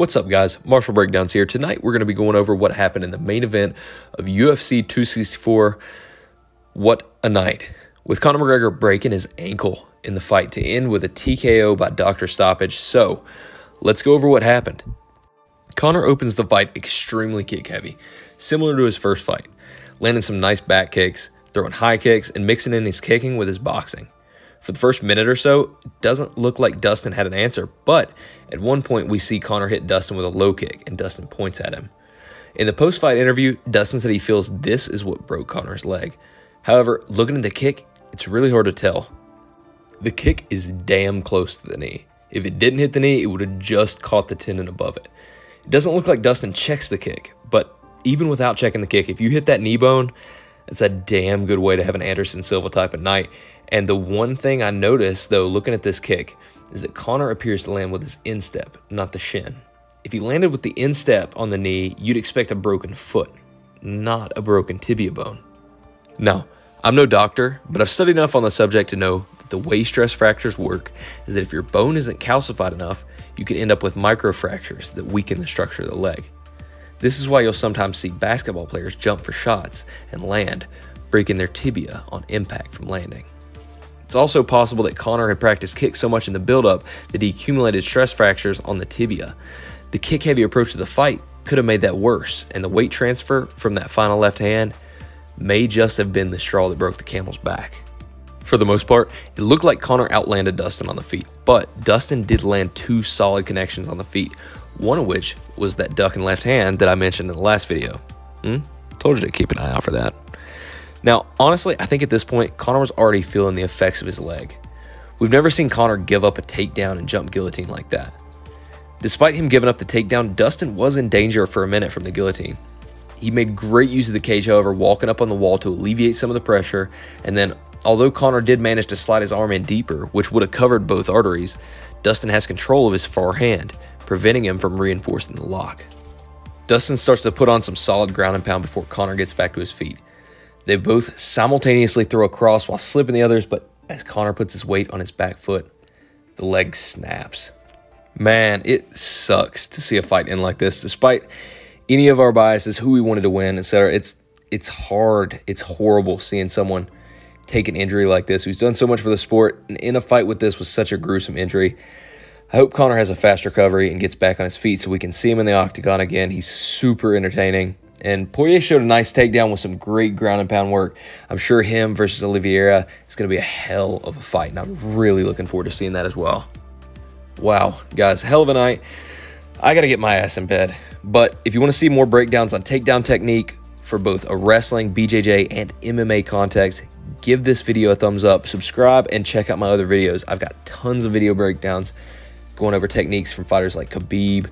What's up, guys? Martial Breakdowns here. Tonight, we're going to be going over what happened in the main event of UFC 264. What a night. With Conor McGregor breaking his ankle in the fight to end with a TKO by doctor stoppage. So, let's go over what happened. Conor opens the fight extremely kick heavy, similar to his first fight, landing some nice back kicks, throwing high kicks, and mixing in his kicking with his boxing. For the first minute or so, it doesn't look like Dustin had an answer, but at one point we see Conor hit Dustin with a low kick, and Dustin points at him. In the post fight interview, Dustin said he feels this is what broke Conor's leg. However, looking at the kick, it's really hard to tell. The kick is damn close to the knee. If it didn't hit the knee, it would have just caught the tendon above it. It doesn't look like Dustin checks the kick, but even without checking the kick, if you hit that knee bone, it's a damn good way to have an Anderson Silva type of night. And the one thing I noticed, though, looking at this kick, is that Conor appears to land with his instep, not the shin. If he landed with the instep on the knee, you'd expect a broken foot, not a broken tibia bone. Now, I'm no doctor, but I've studied enough on the subject to know that the way stress fractures work is that if your bone isn't calcified enough, you can end up with microfractures that weaken the structure of the leg. This is why you'll sometimes see basketball players jump for shots and land, breaking their tibia on impact from landing. It's also possible that Conor had practiced kicks so much in the buildup that he accumulated stress fractures on the tibia. The kick heavy approach to the fight could have made that worse, and the weight transfer from that final left hand may just have been the straw that broke the camel's back. For the most part, it looked like Conor outlanded Dustin on the feet, but Dustin did land two solid connections on the feet, one of which was that duck and left hand that I mentioned in the last video. Hmm? Told you to keep an eye out for that. Now, honestly, I think at this point, Conor was already feeling the effects of his leg. We've never seen Conor give up a takedown and jump guillotine like that. Despite him giving up the takedown, Dustin was in danger for a minute from the guillotine. He made great use of the cage, however, walking up on the wall to alleviate some of the pressure, and then although Conor did manage to slide his arm in deeper, which would have covered both arteries, Dustin has control of his far hand, preventing him from reinforcing the lock. Dustin starts to put on some solid ground and pound before Connor gets back to his feet. They both simultaneously throw a cross while slipping the others, but as Conor puts his weight on his back foot, the leg snaps. Man, it sucks to see a fight end like this, despite any of our biases, who we wanted to win, etc. It's it's hard, it's horrible seeing someone take an injury like this who's done so much for the sport and in a fight with this with such a gruesome injury. I hope Conor has a fast recovery and gets back on his feet so we can see him in the octagon again. He's super entertaining. And Poirier showed a nice takedown with some great ground and pound work. I'm sure him versus Oliveira is going to be a hell of a fight, and I'm really looking forward to seeing that as well. Wow, guys, hell of a night. I got to get my ass in bed. But if you want to see more breakdowns on takedown technique for both a wrestling, BJJ, and MMA context, give this video a thumbs up, subscribe, and check out my other videos. I've got tons of video breakdowns going over techniques from fighters like Khabib,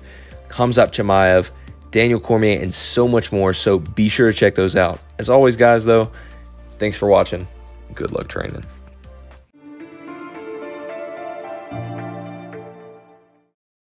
Khamzat Chimaev, Daniel Cormier, and so much more. So be sure to check those out. As always, guys, though, thanks for watching. Good luck training.